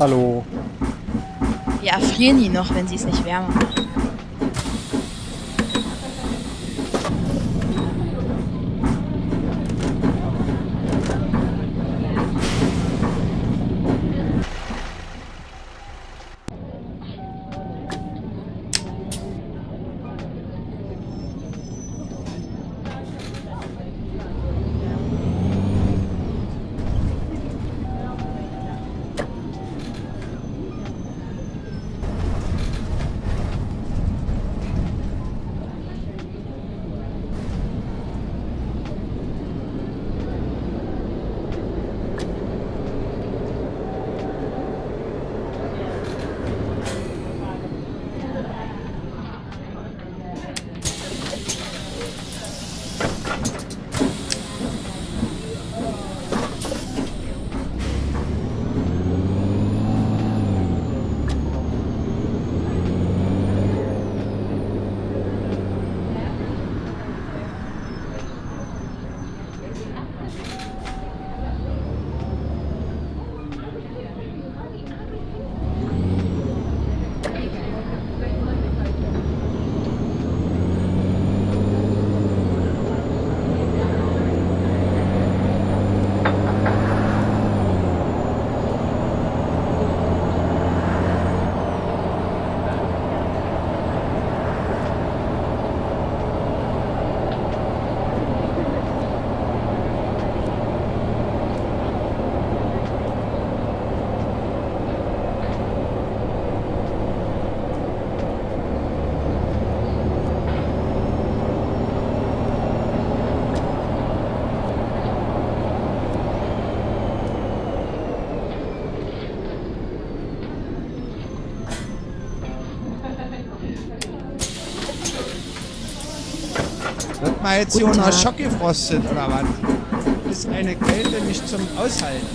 Hallo. Wir erfrieren die noch, wenn sie es nicht wärmer machen. Wird man jetzt hier unter. Schock gefrostet oder was? Ist eine Kälte nicht zum Aushalten.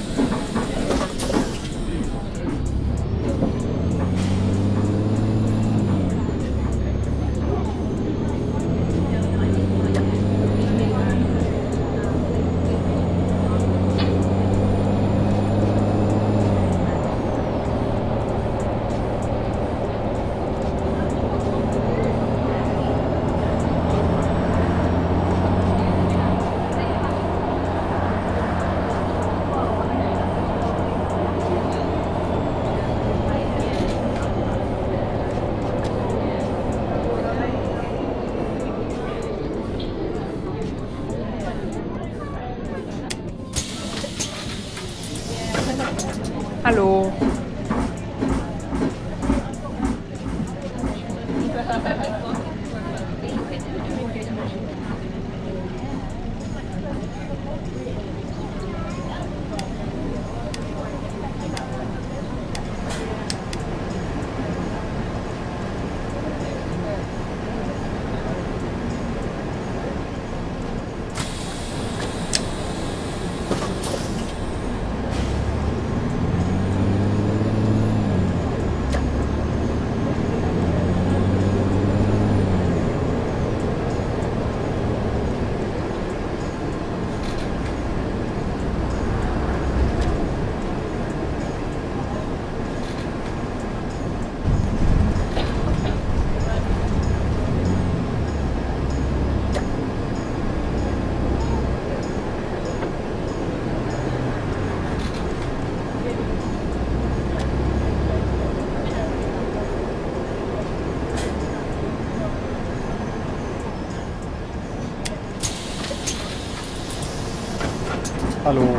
Hallo.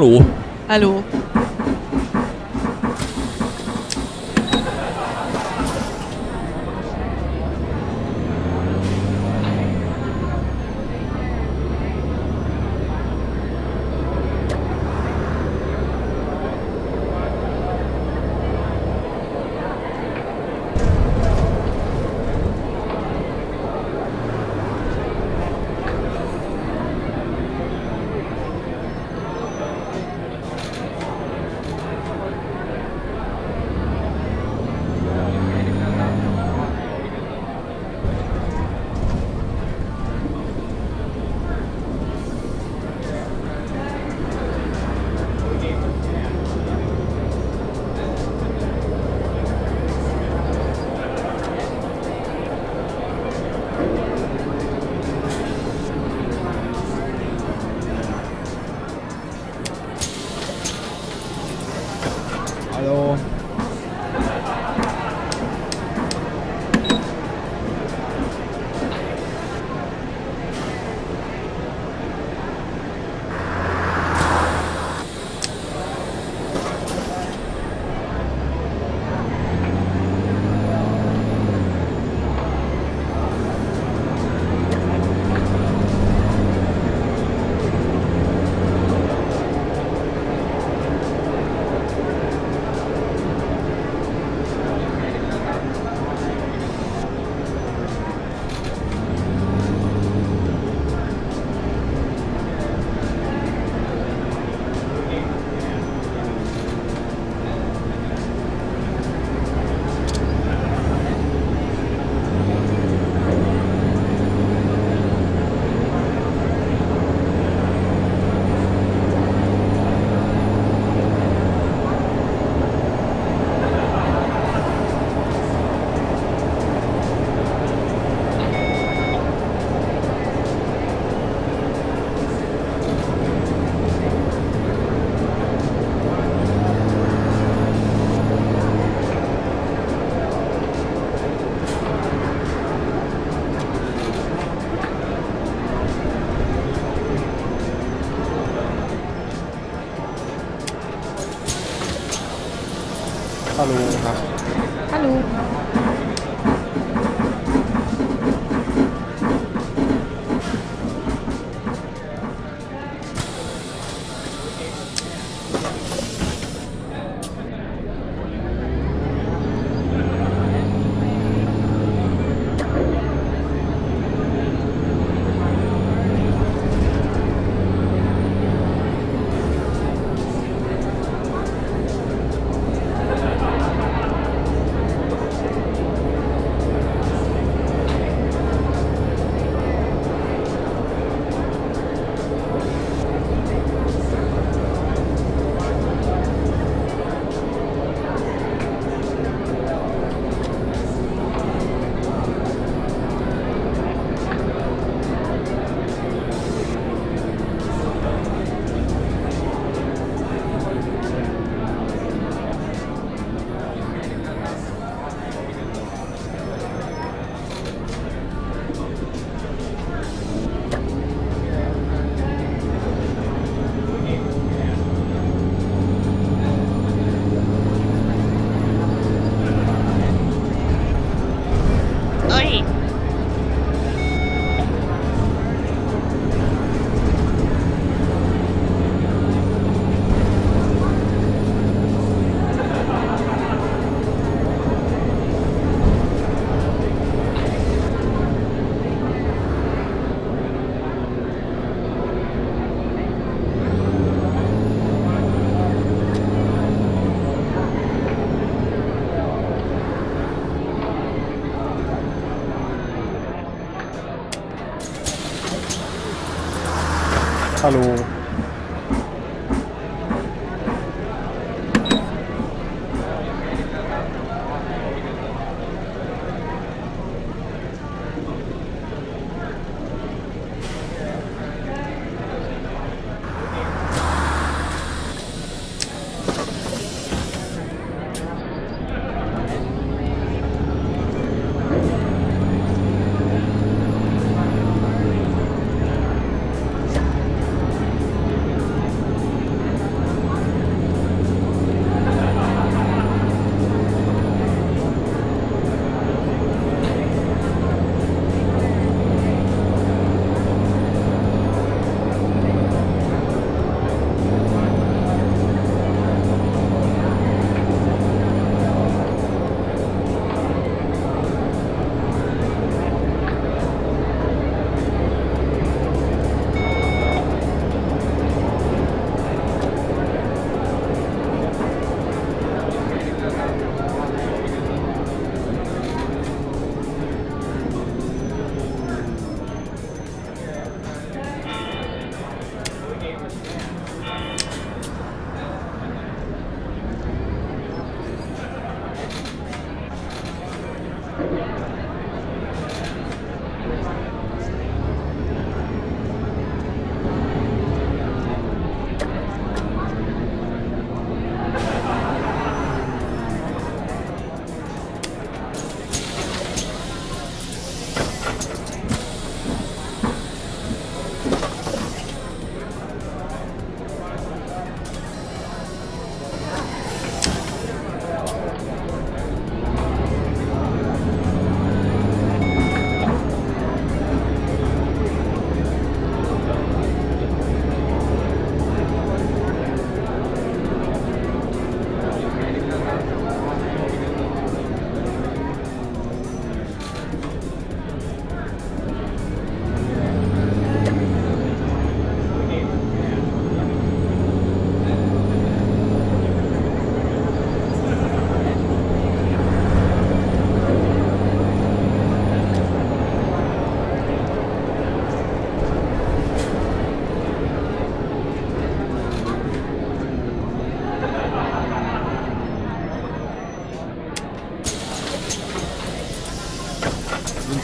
Hallo. Hallo. Hallo.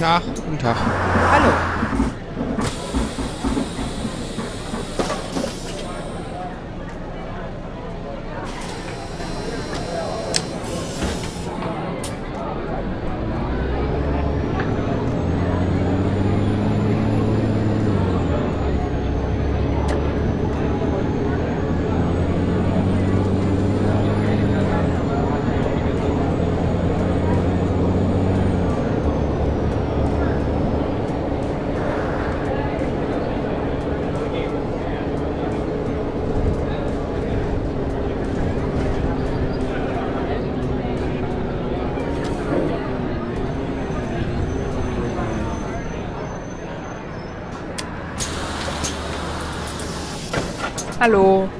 Tag. Guten Tag. Hallo.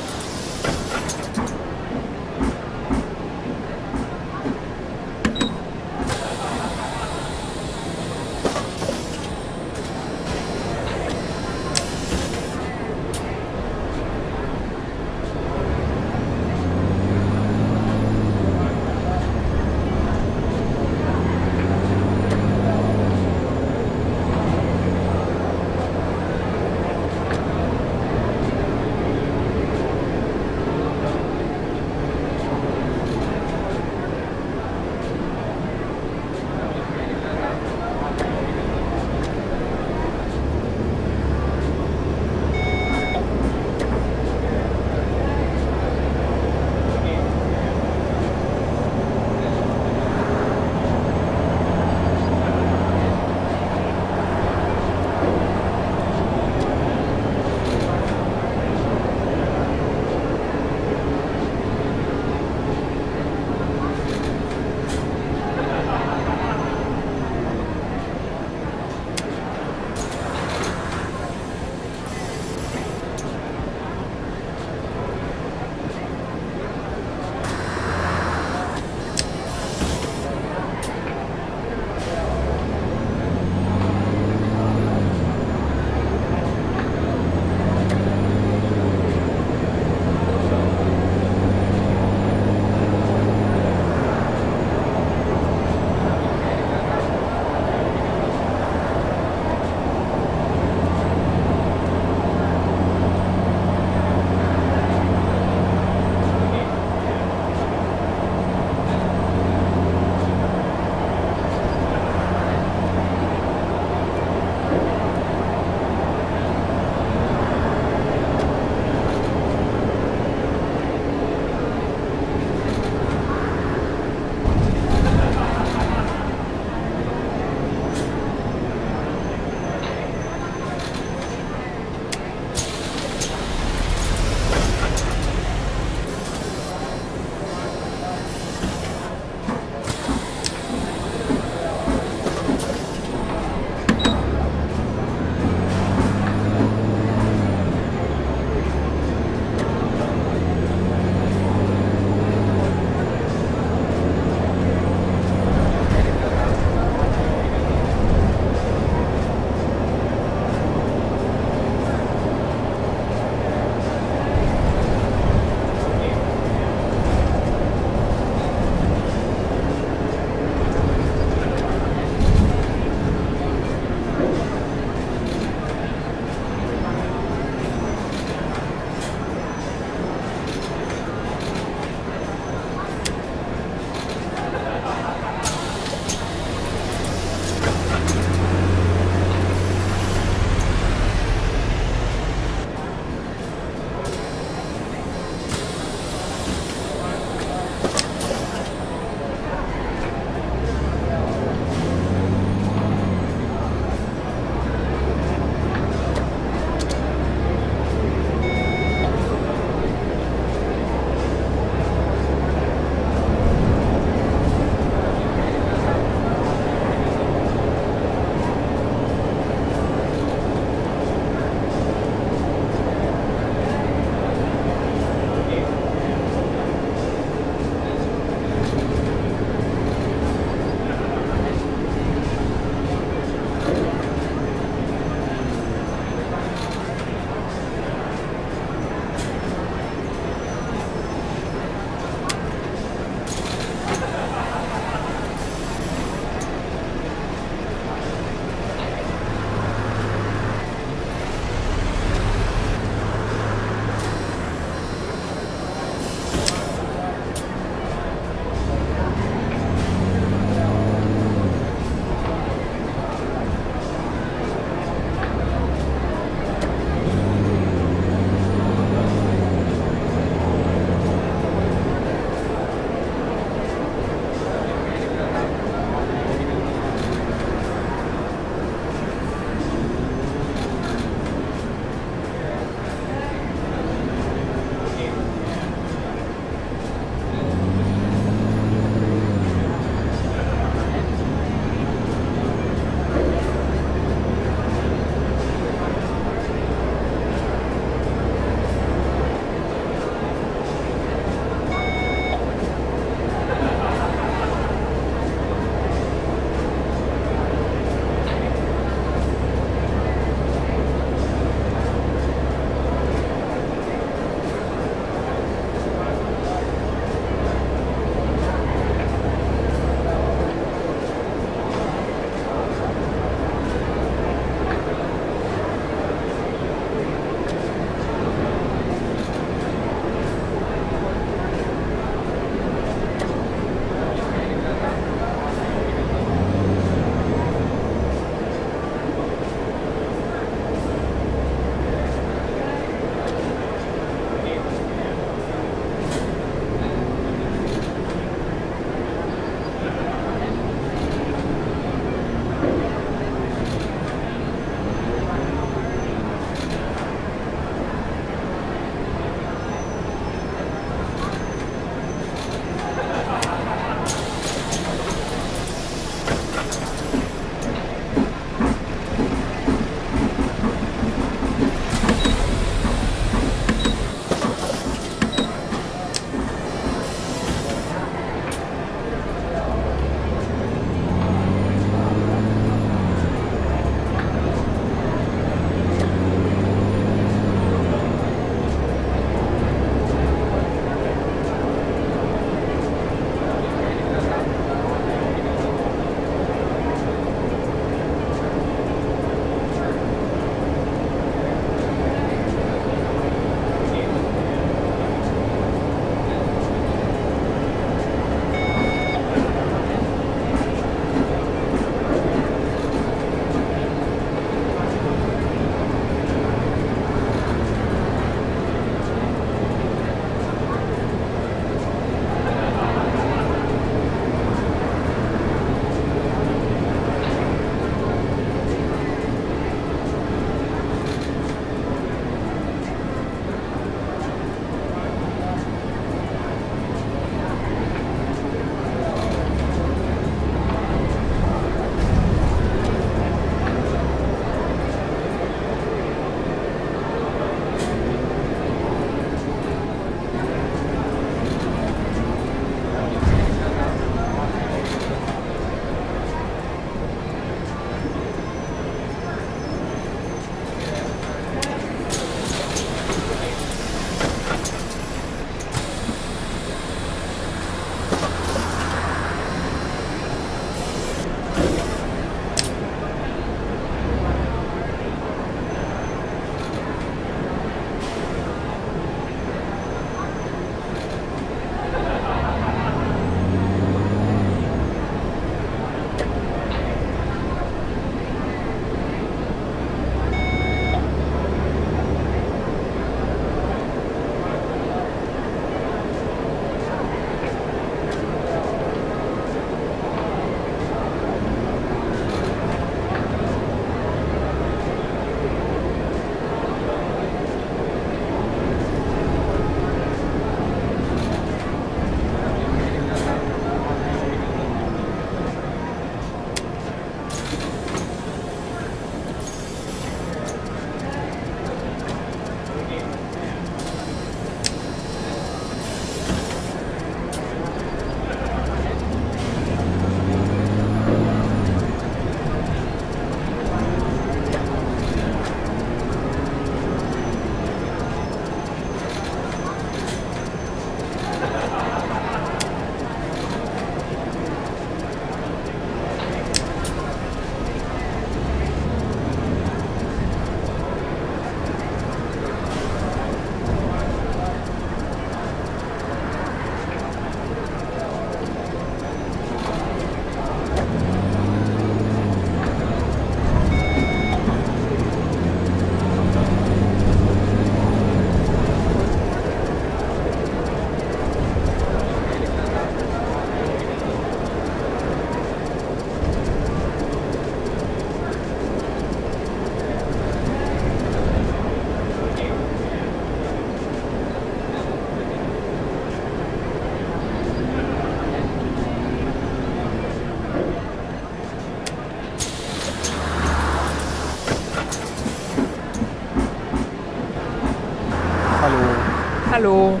Hallo. Hallo.